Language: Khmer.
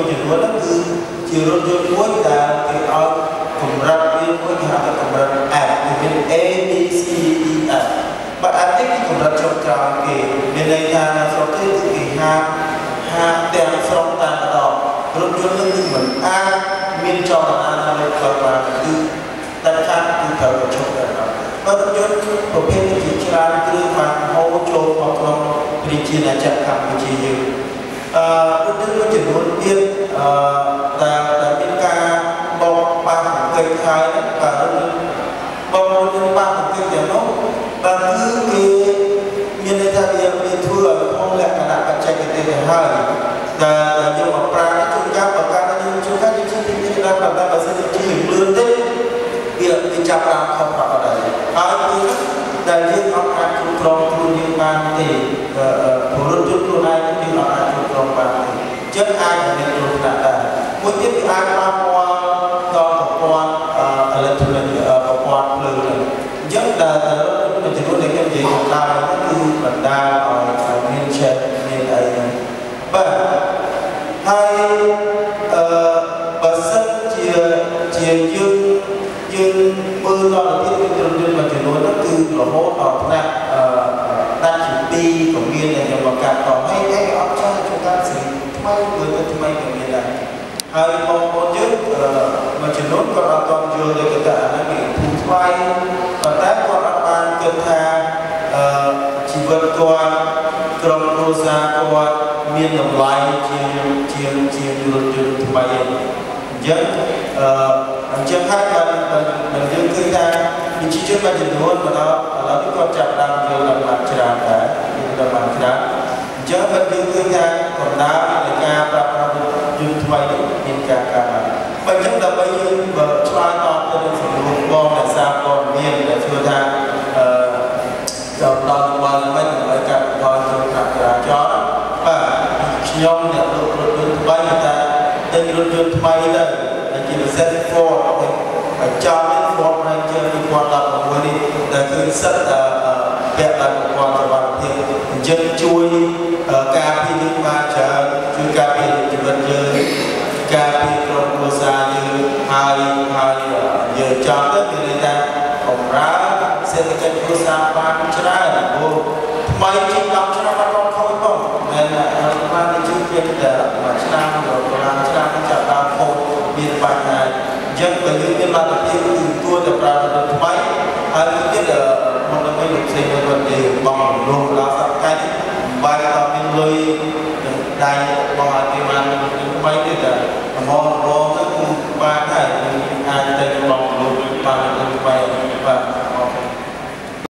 មួយចំនួនហ្នឹងគឺជារថយន្តមួយដែលគេឲ្យកម្រិតវាមួយគេហៅថាកម្រិត F គឺមាន A B C D F បើអត់ទេគឺកម្រិតចុងក្រោយគេមានន័យថានៅស្រុកគេគឺគេហាមហាមទាំងស្រុងតែម្ដងរថយន្តនឹងគឺមិនអាចមានចលនាណាមួយខ្លះបានគឺតែខាងគឺត្រូវតែឈប់តែម្ដងបើរថយន្តប្រភេទនេះជាច្រើនគ្រឿងបានហូរចូលមកក្នុងប្រជាណាចក្រកម្ពុជាយើងអឺរថយន្តមួយចំនួនទៀ តអឺតែតែមានការបោកបាក់អង្គិចហើយបាទរថយន្តបោករថយន្តបាក់អង្គិចយ៉ាងនោះបាទគឺគេមានន័យថាវាវាធ្វើឲ្យក្នុងលក្ខណៈបច្ចេកទេសទៅហើយតែយើងមកប្រើជួនកាលបើកាលយើងជួនកាលយើងជិះទីនេះដល់ប្រហែលបើសិនជាជិះលឿនទេវាវាចាប់បានខុសប្រកបដែរហើយគឺដែលយើងអត់អាចគ្រប់គ្រងខ្លួនយើងបានទេពលរដ្ឋជនខ្លួនឯងយើងអត់អាចគ្រប់គ្រងបានទេចឹងអាចមានគ្រោះថ្នាក់ដែរ មួយទៀតវាអាចប៉ះពាល់ដល់ប្រព័ន្ធអេឡិចត្រូនិកប្រព័ន្ធភ្លើងហ្នឹងអញ្ចឹងដែលមួយចំនួនដែលខ្ញុំនិយាយខាងដើមគឺបណ្ដាល ហើយបងប្អូនយើងមួយចំនួនក៏អត់ទាន់យល់ទៅកត្តាហ្នឹងវាធូរថ្លៃប៉ុន្តែគាត់អត់បានគិតថាអឺជីវិតគាត់ក្រុមគ្រួសារគាត់មានតម្លៃជាងជាងជាងរថយន្តថ្មីឯងអញ្ចឹងអឺអញ្ចឹងហើយបានបានយើងឃើញថាប្រជាជនមួយចំនួនមកដល់ឥឡូវនេះគាត់ចាប់ដើមយល់ដល់បានច្រើនដែរយល់ដល់បានច្រើនអញ្ចឹងបានយើងឃើញថាកម្ដៅនៃការប្រើប្រាស់យន្តថ្មីនេះ មានការកើនឡើងបើអញ្ចឹងដើម្បីយើងបើឆ្លើយតបទៅនឹងសំណួរបងដែលសារព័ត៌មានដែលធ្វើថាអឺដល់ដល់បានមិនដើម្បីកាត់បន្ថយគ្រោះថ្នាក់ចរាចរណ៍បាទខ្ញុំអ្នកលក់រថយន្តថ្មីតែទិញរថយន្តថ្មីទៅហើយជាពិសេស Ford ហើយចំនេះ Ford Ranger 2016នេះដែលគឺសិតតែពាក់ដល់ប្រព័ន្ធសុវត្ថិភាពអញ្ចឹងជួយ ហើយហើយយើងចង់ទៅមានន័យថាបំរើសេដ្ឋកិច្ចគ្រួសារបានច្រើនព្រោះថ្មីជាង10ឆ្នាំបាត់ខូចផងមែនបានជឿជាតែមួយឆ្នាំឬកន្លងឆ្នាំចាប់ដើមខូចមានបញ្ហាអញ្ចឹងបើយើងមានលទ្ធភាពគឺគួរតែប្រើទៅថ្មីហើយទៀតមកដើម្បីលោកផ្សេងគាត់ទេបងរំលោភដល់សប្តាហ៍បាយដល់មានលុយដៃបងឲ្យគេបានថ្មីទៀតតែហ្មង